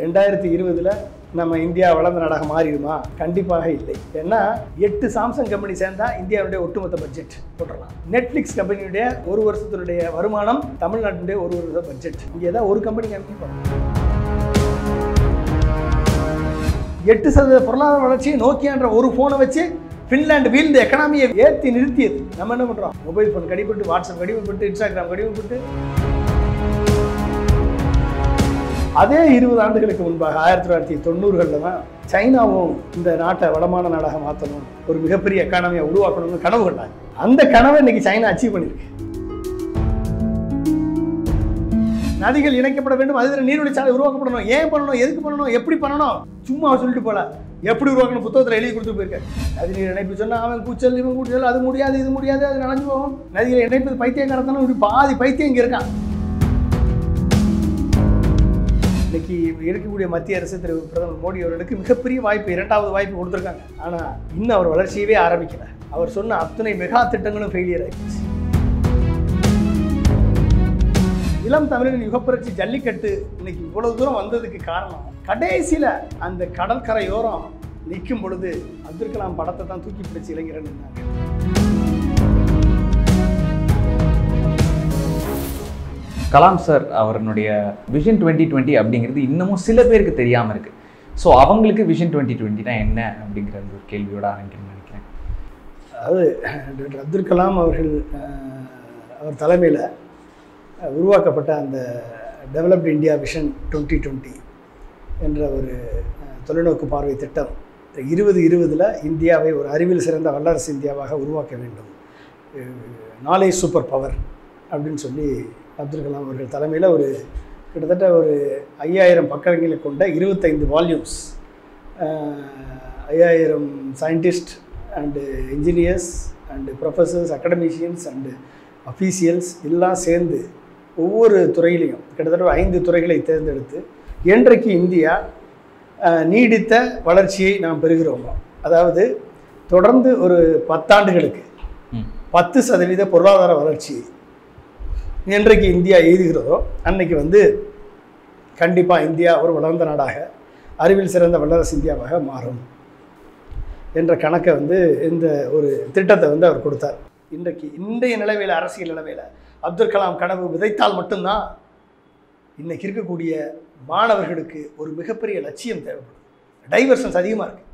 ரெண்டாயிரத்தி இருபதுல நம்ம இந்தியா வளர்ந்த நாடாக மாறிடுமா? கண்டிப்பாக இல்லை. ஏன்னா எட்டு சாம்சங் கம்பெனி சேர்ந்தா இந்தியாவுடைய ஒட்டுமொத்த பட்ஜெட் போட்டுடலாம் நெட்ஃப்ளிக்ஸ் கம்பெனியுடைய ஒரு வருஷத்தினுடைய வருமானம் தமிழ்நாட்டினுடைய ஒரு வருஷ பட்ஜெட் இங்கே தான் ஒரு கம்பெனி கம்பெனி எட்டு சதவீத பொருளாதார வளர்ச்சி நோக்கியான்ற ஒரு ஃபோனை வச்சு ஃபின்லாண்டு வீழ்ந்த எக்கனாமியை ஏற்றி நிறுத்தியது. நம்ம என்ன பண்ணுறோம் மொபைல் ஃபோன் கடிபட்டு வாட்ஸ்அப் கடிமைப்பட்டு இன்ஸ்டாகிராம் கடிமைப்பட்டு அதே இருபது ஆண்டுகளுக்கு முன்பாக ஆயிரத்தி தொள்ளாயிரத்தி தொண்ணூறுகளில் தான் சைனாவும் இந்த நாட்டை வளமான நாடாக மாற்றணும் ஒரு மிகப்பெரிய எக்கானமியை உருவாக்கணும்னு கனவு கண்டாங்க. அந்த கனவை இன்னைக்கு சைனா அச்சீவ் பண்ணியிருக்கு. நதிகள் இணைக்கப்பட வேண்டும் அதில் நீர்வழிச்சாலை உருவாக்கப்படணும். ஏன் பண்ணணும் எதுக்கு பண்ணணும் எப்படி பண்ணணும்? சும்மா சொல்லிட்டு போல. எப்படி உருவாக்கணும்? புத்தகத்தில் எழுதி கொடுத்து போயிருக்கேன் நதி நீர் இணைப்பு சொன்னால் அவன் கூச்சல் இவன் கூச்சல் அது முடியாது இது முடியாது அது நினைஞ்சு போகும். நதிகளை இணைப்பது பைத்தியக்காரத்தனம் ஒரு பாதி பைத்தியம் இங்கே இருக்கான் இன்னைக்கு இருக்கக்கூடிய மத்திய அரசு திரு பிரதமர் மோடி அவர்களுக்கு மிகப்பெரிய வாய்ப்பு இரண்டாவது வாய்ப்பு கொடுத்துருக்காங்க. ஆனால் இன்னும் அவர் வளர்ச்சியவே ஆரம்பிக்கல. அவர் சொன்ன அத்தனை மெகா திட்டங்களும் ஃபெயிலியர் ஆகிடுச்சு இளம் தமிழரின் யுகப்புரட்சி ஜல்லிக்கட்டு இன்னைக்கு இவ்வளவு தூரம் வந்ததுக்கு காரணம் கடைசியில் அந்த கடற்கரையோரம் நிற்கும் பொழுது அப்துல் கலாம் படத்தை தான் தூக்கி பிடிச்சி இளைஞர்கள் இருந்தாங்க கலாம் சார் அவருடைய விஷன் டுவெண்ட்டி டுவெண்ட்டி அப்படிங்கிறது இன்னமும் சில பேருக்கு தெரியாமல் இருக்குது ஸோ அவங்களுக்கு விஷன் டுவெண்ட்டி டுவெண்ட்டினா என்ன அப்படிங்கிற ஒரு கேள்வியோட ஆரம்பிக்கணும்னு நினைக்கிறேன். அதாவது டாக்டர் அப்துல் கலாம் அவர்கள் அவர் தலைமையில் உருவாக்கப்பட்ட அந்த developed India vision twenty twenty என்ற ஒரு தொலைநோக்கு பார்வை திட்டம் இருபது இருபதில் இந்தியாவை ஒரு அறிவியல் சிறந்த வல்லரசு இந்தியாவாக உருவாக்க வேண்டும். நாளை சூப்பர் பவர் அப்படின்னு சொல்லி அப்துல் கலாம் அவர்கள் தலைமையில் ஒரு கிட்டத்தட்ட ஒரு ஐயாயிரம் பக்கங்களை கொண்ட இருபத்தைந்து வால்யூம்ஸ் ஐயாயிரம் scientist and engineers and professors academicians and officials எல்லாம் சேர்ந்து ஒவ்வொரு துறையிலையும் கிட்டத்தட்ட ஒரு ஐந்து துறைகளை தேர்ந்தெடுத்து என்றைக்கு இந்தியா நீடித்த வளர்ச்சியை நாம் பெறுகிறோமோ. அதாவது தொடர்ந்து ஒரு பத்தாண்டுகளுக்கு பத்து சதவீத பொருளாதார வளர்ச்சி என்றைக்கு இந்தியா எழுதுகிறதோ அன்னைக்கு வந்து கண்டிப்பாக இந்தியா ஒரு வளர்ந்த நாடாக அறிவில் சிறந்த வல்லரசு இந்தியாவாக மாறும் என்ற கணக்கை வந்து இந்த ஒரு திட்டத்தை வந்து அவர் கொடுத்தார். இன்றைக்கு இன்றைய நிலவையில் அரசியல் நிலவையில் அப்துல் கலாம் கனவு விதைத்தால் மட்டும்தான் இன்றைக்கி இருக்கக்கூடிய மாணவர்களுக்கு ஒரு மிகப்பெரிய லட்சியம் தேவைப்படும் டைவர்ஷன்ஸ் அதிகமாக இருக்குது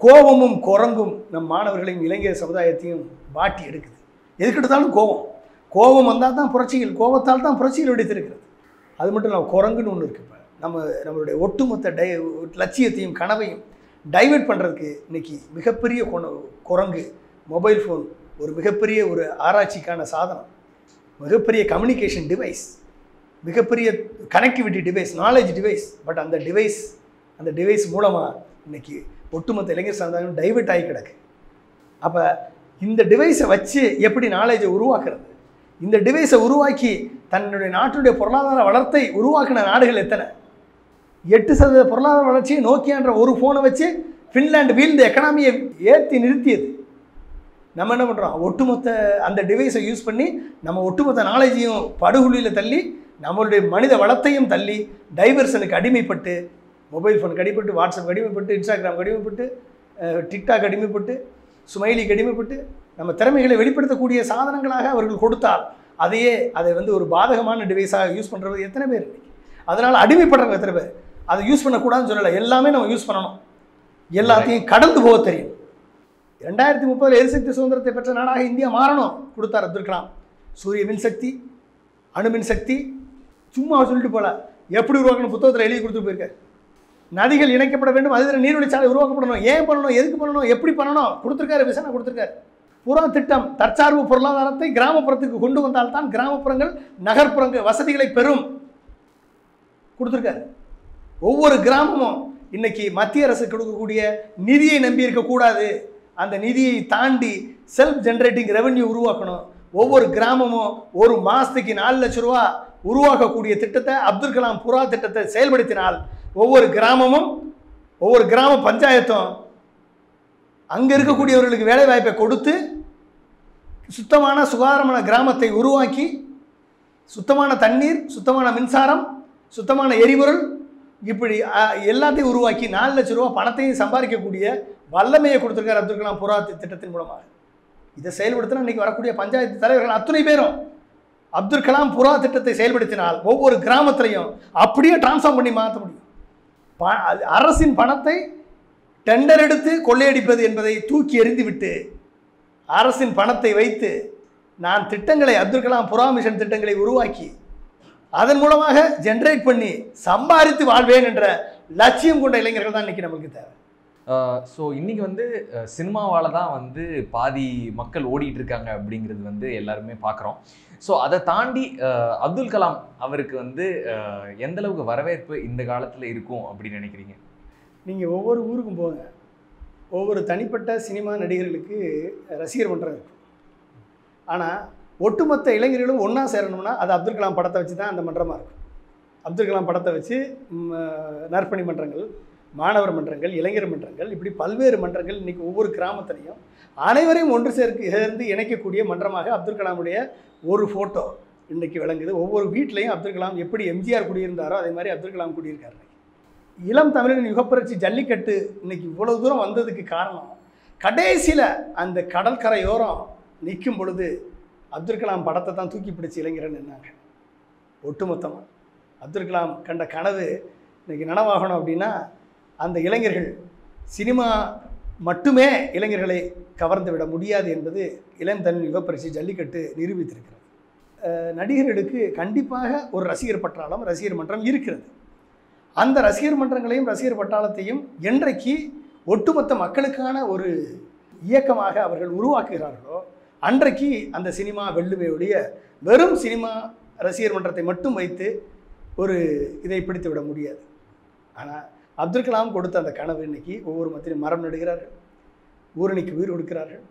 கோபமும் குரங்கும் நம் மாணவர்களையும் இளைஞர் சமுதாயத்தையும் வாட்டி எடுக்குது. எதுக்கெடுத்தாலும் கோபம். கோபம் வந்தால் தான் புரட்சிகள் கோபத்தால் தான் புரட்சிகள் வெடித்திருக்கிறது. அது மட்டும் இல்லாமல் குரங்குன்னு ஒன்று இருக்குது இப்போ நம்ம நம்மளுடைய ஒட்டுமொத்த டை லட்சியத்தையும் கனவையும் டைவெர்ட் பண்ணுறதுக்கு இன்றைக்கி மிகப்பெரிய கொண- குரங்கு மொபைல் ஃபோன் ஒரு மிகப்பெரிய ஒரு ஆராய்ச்சிக்கான சாதனம். மிகப்பெரிய கம்யூனிகேஷன் டிவைஸ் மிகப்பெரிய connectivity device knowledge device but அந்த டிவைஸ் அந்த டிவைஸ் மூலமாக இன்னைக்கு ஒட்டுமொத்த இளைஞர் சமுதாயம் டைவெர்ட் ஆகி கிடக்கு. அப்போ இந்த டிவைஸை வச்சு எப்படி நாலேஜை உருவாக்குறது? இந்த டிவைஸை உருவாக்கி தன்னுடைய நாட்டுடைய பொருளாதார வளர்த்தை உருவாக்கின நாடுகள் எத்தனை? எட்டு சதவீத பொருளாதார வளர்ச்சியை நோக்கியான்ற ஒரு ஃபோனை வச்சு ஃபின்லாண்டு வீழ்ந்த எக்கனாமியை ஏற்றி நிறுத்தியது. நம்ம என்ன பண்ணுறோம் ஒட்டுமொத்த அந்த டிவைஸை யூஸ் பண்ணி நம்ம ஒட்டுமொத்த நாலேஜையும் படுகுழியில் தள்ளி நம்மளுடைய மனித வளத்தையும் தள்ளி டைவர்ஷனுக்கு அடிமைப்பட்டு மொபைல் ஃபோனுக்கு அடிமைப்பட்டு வாட்ஸ்அப் அடிமைப்பட்டு இன்ஸ்டாகிராம் அடிமைப்பட்டு டிக்டாக் அடிமைப்பட்டு ஸ்மைலிக்கு அடிமைப்பட்டு நம்ம திறமைகளை வெளிப்படுத்தக்கூடிய சாதனங்களாக அவர்கள் கொடுத்தால் அதையே அதை வந்து ஒரு பாதகமான டிவைஸாக யூஸ் பண்ணுறது எத்தனை பேர் அதனால் அடிமைப்படுறவங்க எத்தனை பேர்? அதை யூஸ் பண்ணக்கூடாதுன்னு சொல்லலை எல்லாமே நம்ம யூஸ் பண்ணணும். எல்லாத்தையும் கடந்து போக தெரியும். ரெண்டாயிரத்தி முப்பதில் எரிசக்தி சுதந்திரத்தை பெற்ற நாடாக இந்தியா மாறணும் கொடுத்தார் அப்துல் கலாம். சூரிய மின்சக்தி அணு மின்சக்தி சும்மா சொல்லிட்டு போல எப்படி உருவாக்கணும்? புத்தகத்தில் எழுதி கொடுத்து போயிருக்காரு நதிகள் இணைக்கப்பட வேண்டும் அதில் நீர்வழிச்சாலை உருவாக்கப்படணும். ஏன் பண்ணணும்? எதுக்கு பண்ணணும்? எப்படி பண்ணணும்? கொடுத்துருக்காரு விசனை கொடுத்துருக்காரு. புறா திட்டம் தற்சார்பு பொருளாதாரத்தை கிராமப்புறத்துக்கு கொண்டு வந்தால்தான் கிராமப்புறங்கள் நகர்ப்புறங்கள் வசதிகளை பெறும். கொடுத்துருக்காரு. ஒவ்வொரு கிராமமும் இன்னைக்கு மத்திய அரசு கொடுக்கக்கூடிய நிதியை நம்பி இருக்கக்கூடாது. அந்த நிதியை தாண்டி செல்ஃப் ஜென்ரேட்டிங் ரெவன்யூ உருவாக்கணும். ஒவ்வொரு கிராமமும் ஒரு மாதத்துக்கு நாலு லட்ச ரூபா உருவாக்கக்கூடிய திட்டத்தை அப்துல் கலாம் புறா திட்டத்தை செயல்படுத்தினால் ஒவ்வொரு கிராமமும் ஒவ்வொரு கிராம பஞ்சாயத்தும் அங்கே இருக்கக்கூடியவர்களுக்கு வேலை வாய்ப்பை கொடுத்து சுத்தமான சுகாதாரமான கிராமத்தை உருவாக்கி சுத்தமான தண்ணீர் சுத்தமான மின்சாரம் சுத்தமான எரிபொருள் இப்படி எல்லாத்தையும் உருவாக்கி நாலு லட்ச ரூபா பணத்தையும் சம்பாதிக்கக்கூடிய வல்லமையை கொடுத்துருக்காரு அப்துல் கலாம் புறா திட்டத்தின் மூலமாக. இதை செயல்படுத்தினா இன்றைக்கி வரக்கூடிய பஞ்சாயத்து தலைவர்கள் அத்தனை பேரும் அப்துல் கலாம் புறா திட்டத்தை செயல்படுத்தினால் ஒவ்வொரு கிராமத்திலையும் அப்படியே டிரான்ஸ்ஃபார்ம் பண்ணி மாற்ற முடியும். ப- அது அரசின் பணத்தை டெண்டர் எடுத்து கொள்ளையடிப்பது என்பதை தூக்கி எறிந்துவிட்டு அரசின் பணத்தை வைத்து நான் திட்டங்களை அப்துல் கலாம் புறா மிஷன் திட்டங்களை உருவாக்கி அதன் மூலமாக ஜென்ரேட் பண்ணி சம்பாதித்து வாழ்வேன் என்ற லட்சியம் கொண்ட இளைஞர்கள் தான் இன்னைக்கு நமக்கு தேவை. ஸோ இன்றைக்கி வந்து சினிமாவால் தான் வந்து பாதி மக்கள் ஓடிட்டு இருக்காங்க அப்படிங்கிறது வந்து எல்லாருமே பார்க்குறோம் ஸோ அதை தாண்டி அப்துல் கலாம் அவருக்கு வந்து எந்தளவுக்கு வரவேற்பு இந்த காலத்தில் இருக்கும் அப்படின்னு நினைக்கிறீங்க? நீங்கள் ஒவ்வொரு ஊருக்கும் போங்க. ஒவ்வொரு தனிப்பட்ட சினிமா நடிகர்களுக்கு ரசிகர் மன்றம் இருக்கும் ஆனால் ஒட்டுமொத்த இளைஞர்களும் ஒன்றா சேரணும்னா அது அப்துல் கலாம் படத்தை வச்சு தான் அந்த மன்றமாக இருக்கும். அப்துல் கலாம் படத்தை வச்சு நற்பணி மன்றங்கள் மாணவர் மன்றங்கள் இளைஞர் மன்றங்கள் இப்படி பல்வேறு மன்றங்கள் இன்றைக்கி ஒவ்வொரு கிராமத்திலையும் அனைவரையும் ஒன்று சேர்க்கு சேர்ந்து இணைக்கக்கூடிய மன்றமாக அப்துல் கலாமுடைய ஒரு ஃபோட்டோ இன்றைக்கி விளங்குது. ஒவ்வொரு வீட்லேயும் அப்துல் கலாம் எப்படி எம்ஜிஆர் குடியிருந்தாரோ அதே மாதிரி அப்துல் கலாம் குடியிருக்காரு. இளம் தமிழன் யுகப்புரட்சி ஜல்லிக்கட்டு இன்னைக்கு இவ்வளவு தூரம் வந்ததுக்கு காரணம் கடைசியில் அந்த கடற்கரையோரம் நிற்கும் பொழுது அப்துல் கலாம் படத்தை தான் தூக்கி பிடிச்சி இளைஞரன் நின்னாங்க. ஒட்டுமொத்தமாக அப்துல் கலாம் கண்ட கனவு இன்னைக்கு நனவாகணும் அப்படின்னா அந்த இளைஞர்கள் சினிமா மட்டுமே இளைஞர்களை கவர்ந்து விட முடியாது என்பது இளம் தமிழ் யுகப்பரிசு ஜல்லிக்கட்டு நிரூபித்திருக்கிறது. நடிகர்களுக்கு கண்டிப்பாக ஒரு ரசிகர் பற்றாலும் ரசிகர் மன்றம் இருக்கிறது. அந்த ரசிகர் மன்றங்களையும் ரசிகர் பட்டாளத்தையும் என்றைக்கு ஒட்டுமொத்த மக்களுக்கான ஒரு இயக்கமாக அவர்கள் உருவாக்குகிறார்களோ அன்றைக்கு அந்த சினிமா வெல்லுமே ஒழிய வெறும் சினிமா ரசிகர் மன்றத்தை மட்டும் வைத்து ஒரு இதை பிடித்து விட முடியாது. ஆனால் அப்துல் கலாம் கொடுத்த அந்த கனவு இன்னைக்கு ஒவ்வொரு மத்தியும் மரம் நடுகிறார்கள் ஊரணிக்கு உயிர் கொடுக்கிறார்கள்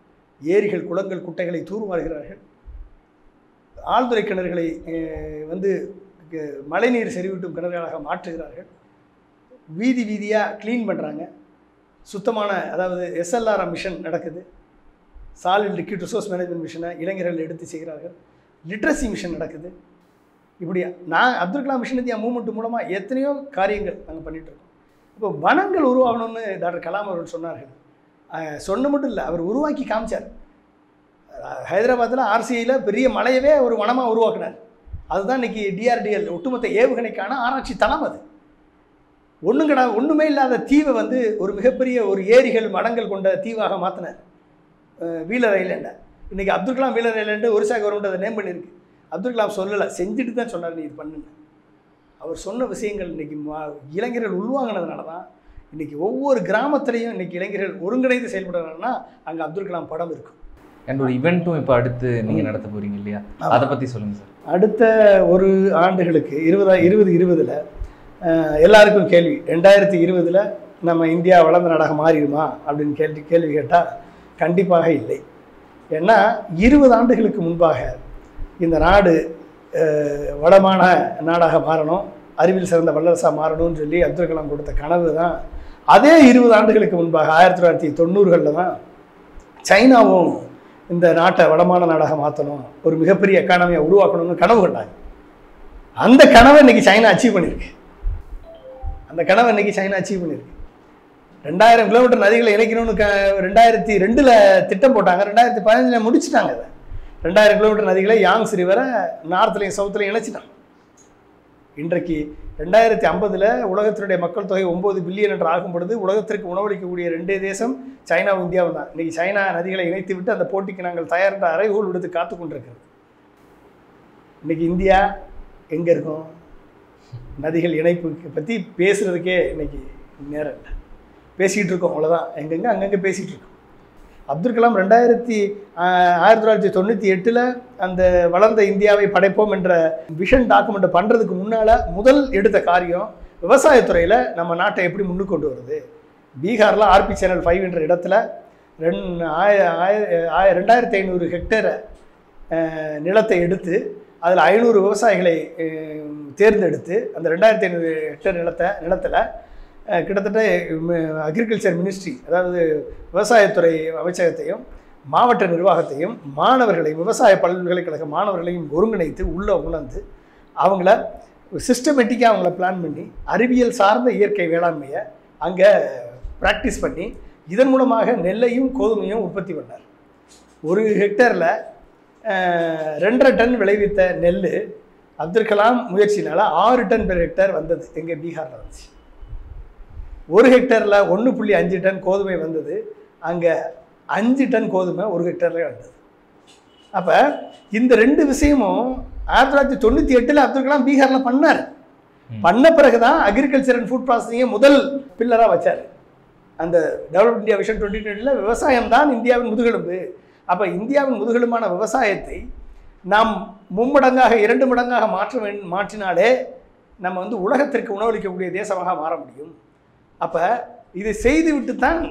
ஏரிகள் குளங்கள் குட்டைகளை தூர்வாருகிறார்கள். ஆழ்துறை கிணறுகளை வந்து மழைநீர் செறிவூட்டும் கிணறுகளாக மாற்றுகிறார்கள். வீதி வீதியாக க்ளீன் பண்ணுறாங்க சுத்தமான அதாவது எஸ்எல்ஆர் மிஷன் நடக்குது. சாலிட் லிக்விட் ரிசோர்ஸ் மேனேஜ்மெண்ட் மிஷனை இளைஞர்கள் எடுத்து செய்கிறார்கள். லிட்ரஸி மிஷன் நடக்குது. இப்படி நான் Abdul Kalam mission India movement மூலமாக எத்தனையோ காரியங்கள் நாங்கள் பண்ணிகிட்ருக்கோம் இருக்கோம். இப்போ வனங்கள் உருவாகணும்னு டாக்டர் கலாம் அவர்கள் சொன்னார்கள். சொன்ன மட்டும் இல்லை அவர் உருவாக்கி காமிச்சார். ஹைதராபாத்தில் ஆர்சிஐயில் பெரிய மலையவே ஒரு வனமாக உருவாக்குனார். அதுதான் இன்னைக்கு டிஆர்டிஎல் ஒட்டுமொத்த ஏவுகணைக்கான ஆராய்ச்சி தளம் அது. ஒன்றும் கடா ஒன்றுமே இல்லாத தீவை வந்து ஒரு மிகப்பெரிய ஒரு ஏரிகள் மடங்கள் கொண்ட தீவாக மாற்றினார் வீலர் ஐலேண்டை. இன்றைக்கி Abdul Kalam Wheeler island Orissa government அதை நேம் பண்ணியிருக்கு. அப்துல் கலாம் சொல்லலை செஞ்சுட்டு தான் சொன்னார் நீ இது பண்ணுன்னு. அவர் சொன்ன விஷயங்கள் இன்றைக்கி இளைஞர்கள் உள்வாங்கினதுனால தான் இன்றைக்கி ஒவ்வொரு கிராமத்துலேயும் இன்றைக்கி இளைஞர்கள் ஒருங்கிணைந்து செயல்படுறாங்கன்னா அங்கே அப்துல் கலாம் படம் இருக்கும். ஒரு இவெண்ட்டும் இப்போ அடுத்து நீங்கள் நடத்த போறீங்க இல்லையா. அதை பற்றி சொல்லுங்கள் சார் அடுத்த ஒரு ஆண்டுகளுக்கு இருபதா இருபது இருபதில் எல்லாருக்கும் கேள்வி ரெண்டாயிரத்தி இருபதில் நம்ம இந்தியா வளர்ந்த நாடாக மாறிடுமா? அப்படின்னு கேள்வி கேள்வி கேட்டால் கண்டிப்பாக இல்லை. ஏன்னா இருபது ஆண்டுகளுக்கு முன்பாக இந்த நாடு வளமான நாடாக மாறணும் அறிவில் சிறந்த வல்லரசாக மாறணும்னு சொல்லி அப்துல் கலாம் கொடுத்த கனவு தான். அதே இருபது ஆண்டுகளுக்கு முன்பாக ஆயிரத்தி தொள்ளாயிரத்தி தொண்ணூறுகளில் தான் சைனாவும் இந்த நாட்டை வளமான நாடாக மாற்றணும் ஒரு மிகப்பெரிய எக்கானமியை உருவாக்கணும்னு கனவு கொண்டாங்க. அந்த கனவை இன்னைக்கு சைனா அச்சீவ் பண்ணியிருக்கு. அந்த கனவை இன்னைக்கு சைனா அச்சீவ் பண்ணியிருக்கு. ரெண்டாயிரம் கிலோமீட்டர் நதிகளை இணைக்கணும்னு க ரெண்டாயிரத்தி ரெண்டில் திட்டம் போட்டாங்க. ரெண்டாயிரத்தி பதினஞ்சில் முடிச்சுட்டாங்க அதை ரெண்டாயிரம் கிலோமீட்டர் நதிகளை யாங்ஸ் ரிவரை நார்த்லையும் சவுத்துலையும் இணைச்சிட்டாங்க. இன்றைக்கு ரெண்டாயிரத்தி ஐம்பதில் உலகத்தினுடைய மக்கள் தொகை ஒம்பது பில்லியன் என்று ஆகும் பொழுது உலகத்திற்கு உணவளிக்கக்கூடிய ரெண்டே தேசம் சைனாவும் இந்தியாவும் தான் இன்றைக்கி சைனா நதிகளை இணைத்து விட்டு அந்த போட்டிக்கு நாங்கள் தயார் என்ற அறைகோல் விடுத்து காத்து கொண்டிருக்கிறது. இன்றைக்கி இந்தியா எங்கே இருக்கும்? நதிகள் இணைப்பு பற்றி பேசுகிறதுக்கே இன்னைக்கு நேரம் இல்லை. பேசிகிட்டு இருக்கோம் அவ்வளோதான் எங்கெங்கே அங்கங்கே பேசிகிட்டு இருக்கோம். அப்துல் கலாம் ரெண்டாயிரத்தி ஆயிரத்தி தொள்ளாயிரத்தி தொண்ணூற்றி எட்டில் அந்த வளர்ந்த இந்தியாவை படைப்போம் என்ற விஷன் டாக்குமெண்ட்டை பண்ணுறதுக்கு முன்னால் முதல் எடுத்த காரியம் விவசாயத்துறையில் நம்ம நாட்டை எப்படி முன்னுக்கு கொண்டு வருது? பீகாரில் ஆர்பி சேனல் ஃபைவ் என்ற இடத்துல ரெண் ஆய ஆய ரெண்டாயிரத்தி ஐநூறு ஹெக்டேரை நிலத்தை எடுத்து அதில் ஐநூறு விவசாயிகளை தேர்ந்தெடுத்து அந்த ரெண்டாயிரத்தி ஐநூறு ஹெக்டேர் நிலத்தை நிலத்தில் கிட்டத்தட்ட அக்ரிகல்ச்சர் மினிஸ்ட்ரி அதாவது விவசாயத்துறை அமைச்சகத்தையும் மாவட்ட நிர்வாகத்தையும் மாணவர்களையும் விவசாய பல்கலைக்கழக மாணவர்களையும் ஒருங்கிணைத்து உள்ளே உணர்ந்து அவங்கள சிஸ்டமேட்டிக்காக அவங்கள பிளான் பண்ணி அறிவியல் சார்ந்த இயற்கை வேளாண்மையை அங்கே ப்ராக்டிஸ் பண்ணி இதன் மூலமாக நெல்லையும் கோதுமையும் உற்பத்தி பண்ணார். ஒரு ஹெக்டரில் ரெண்டரை டன் விளைவித்த நெல் அப்துல் கலாம் முயற்சினால் ஆறு டன் பெர் ஹெக்டர் வந்தது எங்கள் பீகாரில் வந்துச்சு ஒரு ஹெக்டரில் ஒன்று புள்ளி அஞ்சு டன் கோதுமை வந்தது. அங்கே அஞ்சு டன் கோதுமை ஒரு ஹெக்டரில் வந்தது. அப்போ இந்த ரெண்டு விஷயமும் ஆயிரத்தி தொள்ளாயிரத்தி தொண்ணூற்றி எட்டில் அப்துல் கலாம் பீகாரில் பண்ணார். பண்ண பிறகு தான் அக்ரிகல்ச்சர் அண்ட் ஃபுட் ப்ராசஸிங்கை முதல் பில்லராக வச்சார். அந்த டெவலப் இந்தியா விஷன் டுவெண்ட்டி டுவெண்ட்டியில் விவசாயம் தான் இந்தியாவின் முதுகெலும்பு. அப்போ இந்தியாவின் முதுகெலும்பான விவசாயத்தை நாம் மும்மடங்காக இரண்டு மடங்காக மாற்ற மாற்றினாலே நம்ம வந்து உலகத்திற்கு உணவளிக்கக்கூடிய தேசமாக மாற முடியும். அப்போ இதை செய்துவிட்டு தான்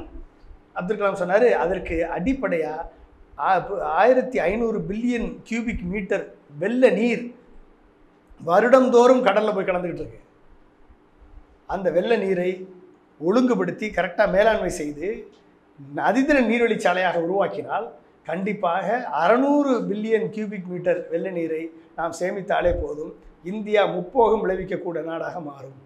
அப்துல் கலாம் சொன்னார் அதற்கு அடிப்படையாக ஆயிரத்தி ஐநூறு பில்லியன் கியூபிக் மீட்டர் வெள்ள நீர் வருடந்தோறும் கடலில் போய் கலந்துக்கிட்டு இருக்கு. அந்த வெள்ள நீரை ஒழுங்குபடுத்தி கரெக்டாக மேலாண்மை செய்து நதிதிர நீர்வழிச்சாலையாக உருவாக்கினால் கண்டிப்பாக அறநூறு பில்லியன் கியூபிக் மீட்டர் வெள்ள நீரை நாம் சேமித்தாலே போதும். இந்தியா முப்போகம் விளைவிக்கக்கூடிய நாடாக மாறும்.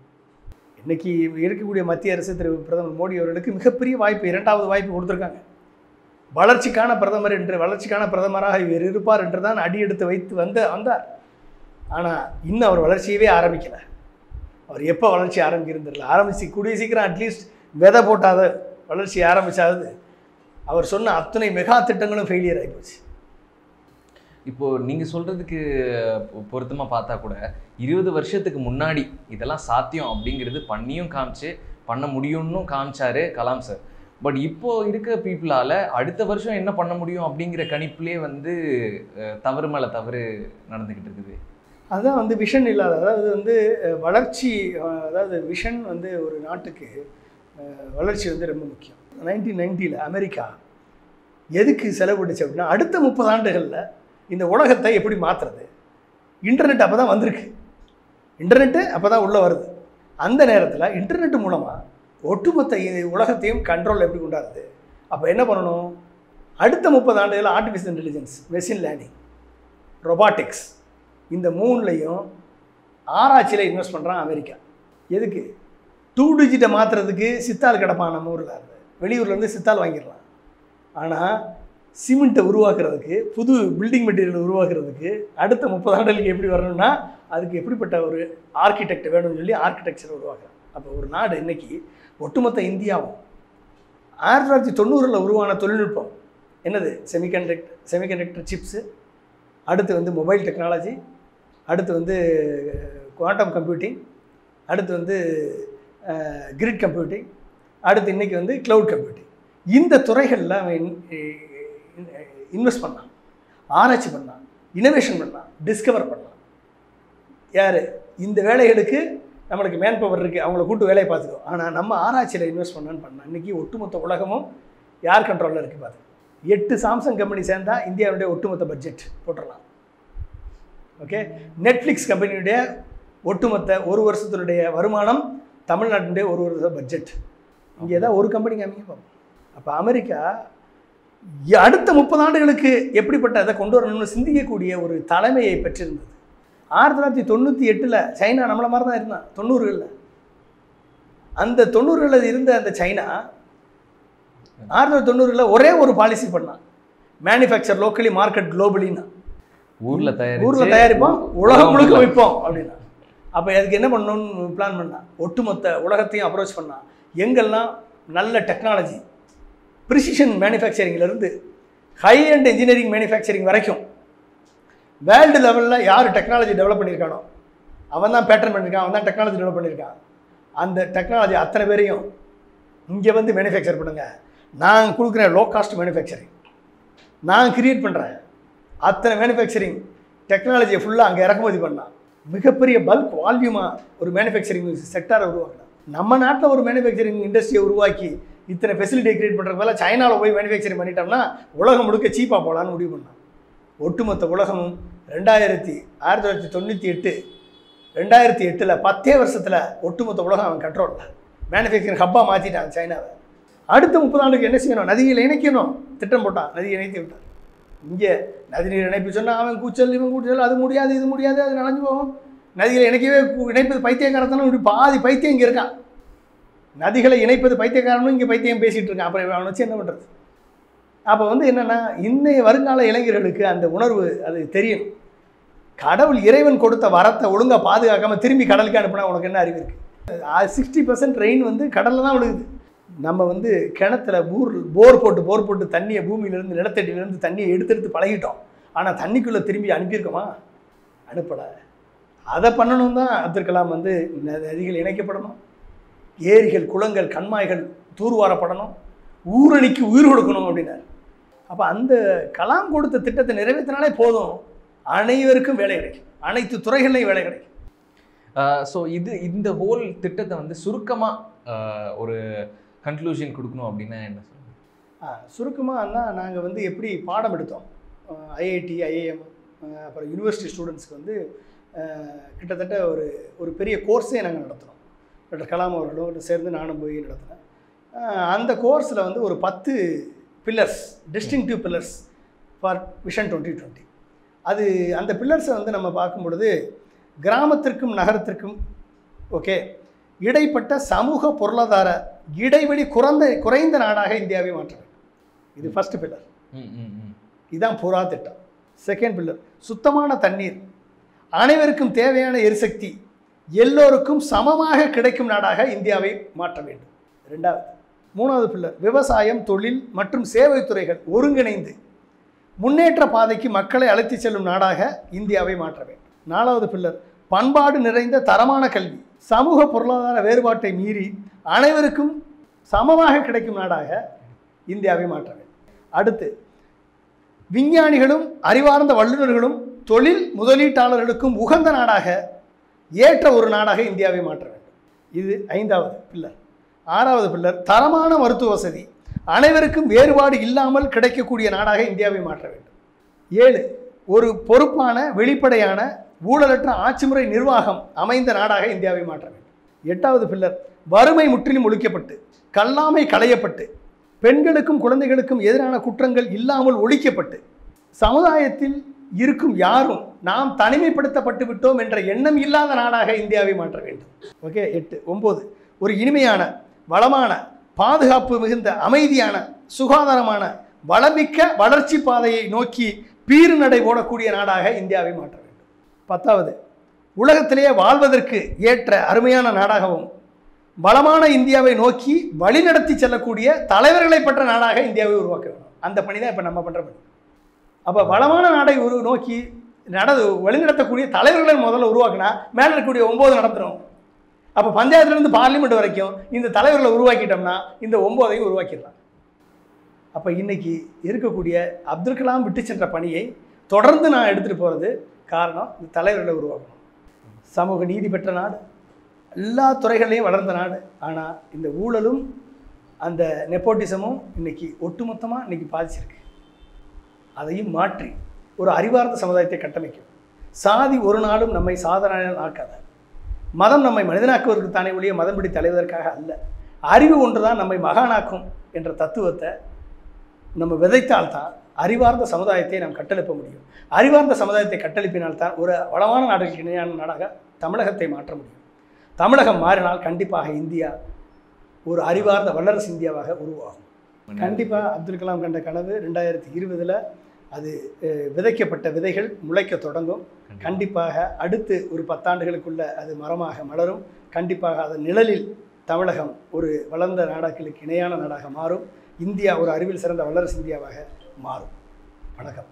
இன்னைக்கு இருக்கக்கூடிய மத்திய அரசு திரு பிரதமர் மோடி அவர்களுக்கு மிகப்பெரிய வாய்ப்பு இரண்டாவது வாய்ப்பு கொடுத்துருக்காங்க. வளர்ச்சிக்கான பிரதமர் என்று வளர்ச்சிக்கான பிரதமராக இவர் இருப்பார் என்று தான் அடியெடுத்து வைத்து வந்து வந்தார் ஆனால் இன்னும் அவர் வளர்ச்சியவே ஆரம்பிக்கலை. அவர் எப்போ வளர்ச்சி ஆரம்பிக்கிறது ஆரம்பிச்சு கூடிய சீக்கிரம் அட்லீஸ்ட் விதை போட்டாத வளர்ச்சி ஆரம்பித்தாவது அவர் சொன்ன அத்தனை மெகா திட்டங்களும் ஃபெயிலியர் ஆகிப்போச்சு இப்போது நீங்கள் சொல்கிறதுக்கு பொ- பார்த்தா கூட இருபது வருஷத்துக்கு முன்னாடி இதெல்லாம் சாத்தியம் அப்படிங்கிறது பண்ணியும் காமிச்சு பண்ண முடியும்னு காமிச்சாரு கலாம் சார் பட் இப்போ இருக்க பீப்புளால் அடுத்த வருஷம் என்ன பண்ண முடியும் அப்படிங்கிற கணிப்புலேயே வந்து தவறு மேலே தவறு நடந்துக்கிட்டு இருக்குது. அதுதான் வந்து விஷன் இல்லாத அதாவது வந்து வளர்ச்சி அதாவது விஷன் வந்து ஒரு நாட்டுக்கு வளர்ச்சி வந்து ரொம்ப முக்கியம். நைன்டீன் நைன்ட்டியில் அமெரிக்கா எதுக்கு செலவிடுச்சு அப்படின்னா அடுத்த முப்பது ஆண்டுகளில் இந்த உலகத்தை எப்படி மாற்றுறது இன்டர்நெட் அப்போ தான் வந்திருக்கு. இன்டர்நெட்டு அப்போ தான் உள்ளே வருது. அந்த நேரத்தில் இன்டர்நெட் மூலமாக ஒட்டுமொத்த உலகத்தையும் கண்ட்ரோல் எப்படி கொண்டாடுது அப்போ என்ன பண்ணணும்? அடுத்த முப்பது ஆண்டுகளில் artificial intelligence machine learning robotics இந்த மூணுலையும் ஆராய்ச்சியில் இன்வெஸ்ட் பண்ணுறான் அமெரிக்கா. எதுக்கு? டூ டிஜிட்டை மாற்றுறதுக்கு சித்தால் கிடப்பான் நம்ம ஊரில். வெளியூர்லேருந்து சித்தால் வாங்கிடலாம். ஆனால் சிமெண்ட்டை உருவாக்குறதுக்கு புது பில்டிங் மெட்டீரியல் உருவாக்குறதுக்கு அடுத்த முப்பது ஆண்டுகளுக்கு எப்படி வரணும்னா அதுக்கு எப்படிப்பட்ட ஒரு ஆர்கிடெக்ட் வேணும்னு சொல்லி ஆர்கிடெக்சர் உருவாக்குறாங்க அப்போ ஒரு நாடு இன்றைக்கி ஒட்டுமொத்த இந்தியாவும் ஆயிரத்தி தொள்ளாயிரத்தி தொண்ணூறில் உருவான தொழில்நுட்பம். என்னது? செமிகண்டக்ட் செமிகண்டக்டர் சிப்ஸு அடுத்து வந்து மொபைல் டெக்னாலஜி அடுத்து வந்து குவாண்டம் கம்ப்யூட்டிங் அடுத்து வந்து கிரிட் கம்ப்யூட்டிங் அடுத்து இன்றைக்கி வந்து க்ளவுட் கம்ப்யூட்டிங் இந்த துறைகளில் அவன் இன்வெஸ்ட் பண்ணான் ஆராய்ச்சி பண்ணான் இனோவேஷன் பண்ணான் டிஸ்கவர் பண்ணான் யார்? இந்த வேலைகளுக்கு நம்மளுக்கு மேன் பவர் இருக்குது அவங்கள கூட்டு வேலையை பார்த்துக்கோ. ஆனால் நம்ம ஆராய்ச்சியில் இன்வெஸ்ட் பண்ணான்னு பண்ணான் இன்றைக்கி ஒட்டுமொத்த உலகமும் யார் கண்ட்ரோலில் இருக்குது பார்த்து எட்டு சாம்சங் கம்பெனி சேர்ந்தால் இந்தியாவுடைய ஒட்டுமொத்த பட்ஜெட் போட்டுடலாம். ஓகே நெட்ஃப்ளிக்ஸ் கம்பெனியுடைய ஒட்டுமொத்த ஒரு வருஷத்தினுடைய வருமானம் தமிழ்நாட்டினுடைய ஒரு வருஷ பட்ஜெட் இங்கே ஏதாவது ஒரு கம்பெனி காமிங்க பார்ப்போம் அப்போ அமெரிக்கா அடுத்த முப்பது ஆண்டுகளுக்கு எப்படிப்பட்ட அதை கொண்டு வரணும்னு சிந்திக்கக்கூடிய ஒரு தலைமையை பெற்றிருந்தது. ஆயிரத்தி தொள்ளாயிரத்தி தொண்ணூற்றி எட்டில் சைனா நம்மளை மாதிரி தான் இருந்தான் தொண்ணூறுகளில். அந்த தொண்ணூறுகளில் இருந்த அந்த சைனா ஆயிரத்தி தொள்ளாயிரத்தி தொண்ணூறில் ஒரே ஒரு பாலிசி பண்ணான். மேனுஃபேக்சர் லோக்கலி மார்க்கெட் குளோபலின்னா ஊர்ல தயாரிச்சு ஊரில் தயாரிப்போம் உலகம் முழுக்க வைப்போம் அப்படின்னா. அப்போ அதுக்கு என்ன பண்ணணும்னு பிளான் பண்ணான்? ஒட்டுமொத்த உலகத்தையும் அப்ரோச் பண்ணான். எங்கெல்லாம் நல்ல டெக்னாலஜி ப்ரிசிஷன் மேனுஃபேக்சரிங்லேருந்து ஹை அண்ட் இன்ஜினியரிங் மேனுஃபேக்சரிங் வரைக்கும் வேர்ல்டு லெவலில் யார் டெக்னாலஜி டெவலப் பண்ணியிருக்கானோ அவன் தான் பேட்டர்ன் பண்ணியிருக்கான் அவன் தான் டெக்னாலஜி டெவலப் பண்ணியிருக்கான். அந்த டெக்னாலஜி அத்தனை பேரையும் இங்கே வந்து மேனுஃபேக்சர் பண்ணுங்கள் நான் கொடுக்குறேன் லோ காஸ்ட் மேனுஃபேக்சரிங் நான் கிரியேட் பண்ணுறேன் அத்தனை மேனுஃபேக்சரிங் டெக்னாலஜியை ஃபுல்லாக அங்கே இறக்குமதி பண்ணான் மிகப்பெரிய பல்க் வால்யூமாக ஒரு மேனுஃபேக்சரிங் செக்டாரை உருவாக்கினான் நம்ம நாட்டில் ஒரு மேனுஃபேக்சரிங் இண்டஸ்ட்ரியை உருவாக்கி இத்தனை ஃபெசிலிட்டியை கிரியேட் பண்ணுறதுக்கு மேலே சைனாவில் போய் மேனுஃபேக்சரிங் பண்ணிட்டோம்னா உலகம் முழுக்க சீப்பாக போகலான்னு முடிவு பண்ணான் ஒட்டுமொத்த உலகமும் ரெண்டாயிரத்தி ஆயிரத்தி தொள்ளாயிரத்தி தொண்ணூற்றி எட்டு ரெண்டாயிரத்தி எட்டில் பத்தே வருஷத்தில் ஒட்டுமொத்த உலகம் அவன் கண்ட்ரோலில் மேனுஃபேக்சரிங் ஹப்பாக மாற்றிட்டான் சைனாவை. அடுத்த முப்பது ஆண்டுக்கு என்ன செய்யணும்? நதிகளை இணைக்கணும். திட்டம் போட்டான். நதியை இணைத்து விட்டான். இங்கே நதிநீர் இணைப்பு சொன்னால் அவன் கூச்சல் இவன் கூச்சல் அது முடியாது இது முடியாது அது நனைஞ்சு போகும். நதிகளை இணைக்கவே கு- இணைப்பது பைத்தியக்காரத்தனம் இப்படி பாதி பைத்தியம் இங்கே இருக்கான் நதிகளை இணைப்பது பைத்தியக்காரனும் இங்கே பைத்தியம் பேசிகிட்டு இருக்கான். அப்புறம் அவனை வச்சு என்ன பண்ணுறது அப்போ வந்து என்னென்னா இன்னைய வருங்கால இளைஞர்களுக்கு அந்த உணர்வு அது தெரியணும். கடவுள் இறைவன் கொடுத்த வரத்தை ஒழுங்காக பாதுகாக்காமல் திரும்பி கடலுக்கு அனுப்புனா உனக்கு என்ன அறிவு இருக்குது சிக்ஸ்டி பர்சன்ட் ரெயின் வந்து கடலில் தான் விழுகுது. நம்ம வந்து கிணத்துல பூர் போர் போட்டு போர் போட்டு தண்ணியை பூமியிலேருந்து நிலத்தடியிலேருந்து தண்ணியை எடுத்து எடுத்து பழகிட்டோம். ஆனால் தண்ணிக்குள்ளே திரும்பி அனுப்பியிருக்கோமா? அனுப்பலை. அதை பண்ணணும் தான் அப்துல் கலாம் வந்து நதிகள் இணைக்கப்படணும். ஏரிகள் குளங்கள் கண்மாய்கள் தூர்வாரப்படணும். ஊரணிக்கு உயிர் கொடுக்கணும் அப்படின்னார். அப்போ அந்த கலாம் கொடுத்த திட்டத்தை நிறைவேற்றினாலே போதும். அனைவருக்கும் வேலை கிடைக்கும். அனைத்து துறைகள்லையும் வேலை கிடைக்கும். ஸோ இது இந்த ஹோல் திட்டத்தை வந்து சுருக்கமாக ஒரு கன்க்ளூஷன் கொடுக்கணும் அப்படின்னா என்ன சுருக்கமாகனா நாங்கள் வந்து எப்படி பாடம் எடுத்தோம்? ஐஐடி ஐஏஎம் அப்புறம் யூனிவர்சிட்டி ஸ்டூடெண்ட்ஸ்க்கு வந்து கிட்டத்தட்ட ஒரு ஒரு பெரிய கோர்ஸே நாங்கள் நடத்தினோம். டாக்டர் கலாம் அவர்களோடு சேர்ந்து நானும் போய் நடத்தினேன். அந்த கோர்ஸில் வந்து ஒரு பத்து pillars distinctive pillars for vision twenty twenty அது அந்த பில்லர்ஸை வந்து நம்ம பார்க்கும் பொழுது கிராமத்திற்கும் நகரத்திற்கும் ஓகே இடைப்பட்ட சமூக பொருளாதார இடைவெளி குறைந்த குறைந்த நாடாக இந்தியாவை மாற்ற வேண்டும். இது ஃபர்ஸ்ட் பில்லர் இதுதான் புறா திட்டம். செகண்ட் பில்லர் சுத்தமான தண்ணீர். அனைவருக்கும் தேவையான எரிசக்தி. எல்லோருக்கும் சமமாக கிடைக்கும் நாடாக இந்தியாவை மாற்ற வேண்டும். ரெண்டாவது மூணாவது பில்லர் விவசாயம் தொழில் மற்றும் சேவை துறைகள் ஒருங்கிணைந்து முன்னேற்ற பாதைக்கு மக்களை அழைத்துச் செல்லும் நாடாக இந்தியாவை மாற்ற வேண்டும். நாலாவது பில்லர் பண்பாடு நிறைந்த தரமான கல்வி சமூக பொருளாதார வேறுபாட்டை மீறி அனைவருக்கும் சமமாக கிடைக்கும் நாடாக இந்தியாவை மாற்ற வேண்டும். அடுத்து விஞ்ஞானிகளும் அறிவார்ந்த வல்லுநர்களும் தொழில் முதலீட்டாளர்களுக்கும் உகந்த நாடாக ஏற்ற ஒரு நாடாக இந்தியாவை மாற்ற வேண்டும். இது ஐந்தாவது பில்லர். ஆறாவது பில்லர் தரமான மருத்துவ வசதி. அனைவருக்கும் வேறுபாடு இல்லாமல் கிடைக்கக்கூடிய நாடாக இந்தியாவை மாற்ற வேண்டும். ஏழு ஒரு பொறுப்பான வெளிப்படையான ஊழலற்ற ஆட்சிமுறை நிர்வாகம் அமைந்த நாடாக இந்தியாவை மாற்ற வேண்டும். எட்டாவது பில்லர் வறுமை முற்றிலும் ஒழிக்கப்பட்டு கல்லாமை களையப்பட்டு பெண்களுக்கும் குழந்தைகளுக்கும் எதிரான குற்றங்கள் இல்லாமல் ஒழிக்கப்பட்டு சமுதாயத்தில் இருக்கும் யாரும் நாம் தனிமைப்படுத்தப்பட்டு விட்டோம் என்ற எண்ணம் இல்லாத நாடாக இந்தியாவை மாற்ற வேண்டும். ஓகே எட்டு ஒம்பது. ஒரு இனிமையான வளமான பாதுகாப்பு மிகுந்த அமைதியான சுகாதாரமான வளமிக்க வளர்ச்சி பாதையை நோக்கி பீறு நடை ஓடக்கூடிய நாடாக இந்தியாவை மாற்ற வேண்டும். பத்தாவது உலகத்திலேயே வாழ்வதற்கு ஏற்ற அருமையான நாடாகவும் வளமான இந்தியாவை நோக்கி வழிநடத்தி செல்லக்கூடிய தலைவர்களை பெற்ற நாடாக இந்தியாவை உருவாக்க வேண்டும். அந்த பணி தான் இப்போ நம்ம பண்ணுற பணி. அப்போ வளமான நாடை ஒரு நோக்கி நட வழிநடத்தக்கூடிய தலைவர்களை முதல்ல உருவாக்கினா மேலே இருக்கக்கூடிய ஒம்பது நடத்துகிறோம் அப்போ பஞ்சாயத்துலேருந்து பார்லிமெண்ட் வரைக்கும் இந்த தலைவர்களை உருவாக்கிட்டோம்னா இந்த ஒம்போதையும் உருவாக்கிடலாம். அப்போ இன்னைக்கு இருக்கக்கூடிய அப்துல் கலாம் விட்டு சென்ற பணியை தொடர்ந்து நான் எடுத்துகிட்டு போகிறது காரணம் இந்த தலைவர்களை உருவாக்கணும். சமூக நீதி பெற்ற நாடு எல்லா துறைகளையும் வளர்ந்த நாடு. ஆனால் இந்த ஊழலும் அந்த நெப்போட்டிசமும் இன்றைக்கி ஒட்டுமொத்தமாக இன்றைக்கி பாதிச்சிருக்கு. அதையும் மாற்றி ஒரு அறிவார்ந்த சமுதாயத்தை கட்டமைக்கும். சாதி ஒரு நாளும் நம்மை சாதாரண ஆக்காத. மதம் நம்மை மனிதனாக்குவதற்கு தானே ஒழிய மதம்படி தலைவதற்காக அல்ல. அறிவு ஒன்று தான் நம்மை மகானாக்கும் என்ற தத்துவத்தை நம்ம விதைத்தால்தான் அறிவார்ந்த சமுதாயத்தை நாம் கட்டளிப்ப முடியும். அறிவார்ந்த சமுதாயத்தை கட்டளிப்பினால்தான் ஒரு வளமான நாடுகளுக்கு இணையான நாடாக தமிழகத்தை மாற்ற முடியும். தமிழகம் மாறினால் கண்டிப்பாக இந்தியா ஒரு அறிவார்ந்த வல்லரசு இந்தியாவாக உருவாகும். கண்டிப்பாக அப்துல் கலாம் கண்ட கனவு ரெண்டாயிரத்தி இருபதில் அது விதைக்கப்பட்ட விதைகள் முளைக்க தொடங்கும். கண்டிப்பாக அடுத்து ஒரு பத்தாண்டுகளுக்குள்ள அது மரமாக மலரும். கண்டிப்பாக அதன் நிழலில் தமிழகம் ஒரு வளர்ந்த நாடாக்களுக்கு இணையான நாடாக மாறும். இந்தியா ஒரு அறிவில் சிறந்த வல்லரசு இந்தியாவாக மாறும். வணக்கம்.